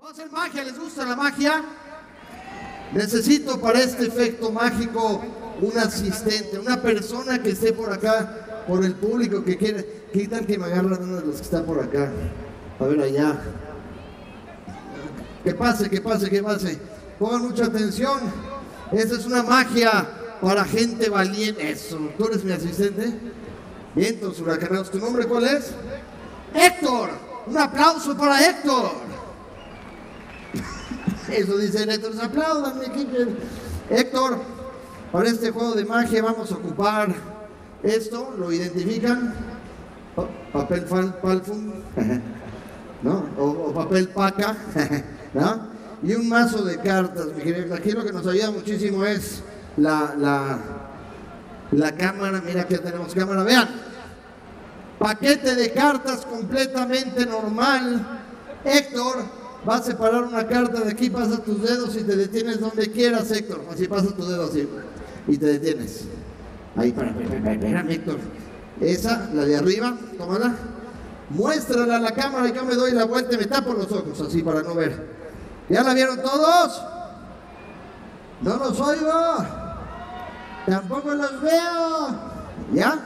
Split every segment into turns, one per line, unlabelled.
Vamos a hacer magia, ¿les gusta la magia? Necesito para este efecto mágico un asistente, una persona que esté por acá, por el público que quiere. ¿Qué tal que me agarran uno de los que está por acá? A ver allá. Que pase, que pase, que pase. Pongan mucha atención. Esta es una magia para gente valiente. Eso, ¿tú eres mi asistente? Vientos huracanados. ¿Tu nombre cuál es? Héctor. Un aplauso para Héctor. Eso dice Héctor. Aplaudan. Héctor, para este juego de magia vamos a ocupar esto. ¿Lo identifican? Pa- papel palfum. ¿No? O, papel paca. ¿No? Y un mazo de cartas, mi querido. Aquí lo que nos ayuda muchísimo es la, la, la cámara. Mira que tenemos cámara. Vean. Paquete de cartas completamente normal. Héctor, va a separar una carta de aquí, pasa tus dedos y te detienes donde quieras, Héctor. Así pasa tu dedo así y te detienes. Ahí, para, para, Héctor. Esa, la de arriba, tómala. Muéstrala a la cámara y yo me doy la vuelta y me tapo los ojos así para no ver. ¿Ya la vieron todos? No los oigo. Tampoco los veo. ¿Ya?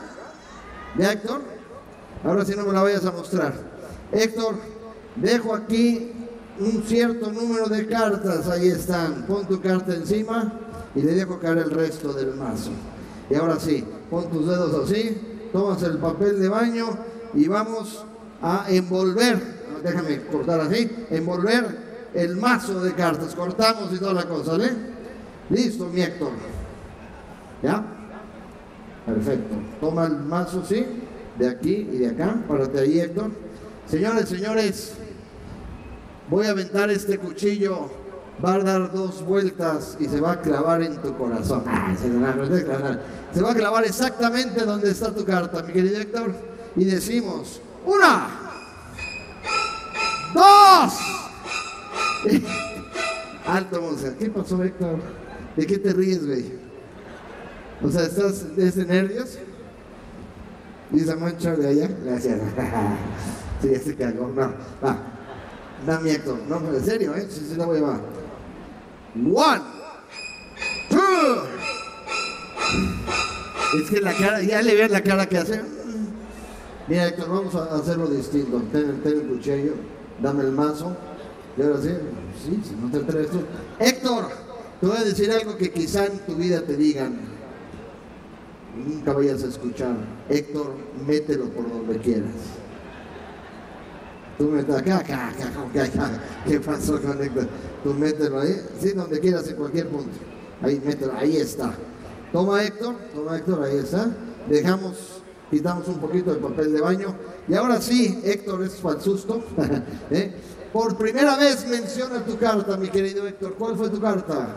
¿Ya, Héctor? Ahora sí no me la vayas a mostrar. Héctor, dejo aquí un cierto número de cartas. Ahí están. Pon tu carta encima y le dejo caer el resto del mazo. Y ahora sí, pon tus dedos así, tomas el papel de baño y vamos a envolver, déjame cortar así, envolver el mazo de cartas. Cortamos y toda la cosa. Listo, mi Héctor. ¿Ya? Perfecto. Toma el mazo, sí, de aquí y de acá. Párate ahí, Héctor. Señores, señores, voy a aventar este cuchillo. Va a dar dos vueltas y se va a clavar en tu corazón. Ah, se, va a clavar. Exactamente donde está tu carta, mi querido Héctor. Y decimos, una, dos. Alto, Monse. ¿Qué pasó, Héctor? ¿De qué te ríes, güey? O sea, ¿estás de nervios? ¿Y esa mancha de allá? Gracias. sí, ya se cagó. No, va. Dame Héctor. No, pero en serio, ¿eh? Sí, sí, la voy a llevar. One. Two. Es que la cara, ya le ves la cara que hace. Mira, Héctor, vamos a hacerlo distinto. Ten, ten el cuchillo, dame el mazo. Y ahora sí, sí, si no te atreves tú. Héctor, te voy a decir algo que quizá en tu vida te digan. Nunca vayas a escuchar. Héctor, mételo por donde quieras. Tú mételo acá, acá, acá, acá, acá. ¿Qué pasó con Héctor? Tú mételo ahí, sí, donde quieras, en cualquier punto. Ahí, mételo, ahí está. Toma Héctor, toma Héctor, ahí está. Dejamos, quitamos un poquito el papel de baño. Y ahora sí, Héctor, es para el susto. ¿eh? Por primera vez menciona tu carta, mi querido Héctor. ¿Cuál fue tu carta?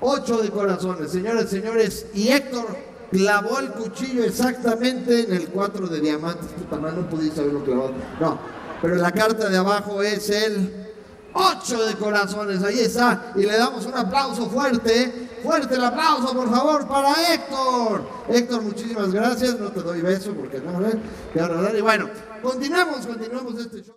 Ocho de corazones, señores, señores. Y Héctor clavó el cuchillo exactamente en el cuatro de diamantes. Puta no pudiste haberlo clavado. No, pero la carta de abajo es el ocho de corazones. Ahí está. Y le damos un aplauso fuerte. Fuerte el aplauso, por favor, para Héctor. Héctor, muchísimas gracias. No te doy beso porque no, ¿eh? Y bueno, continuamos, continuamos este show.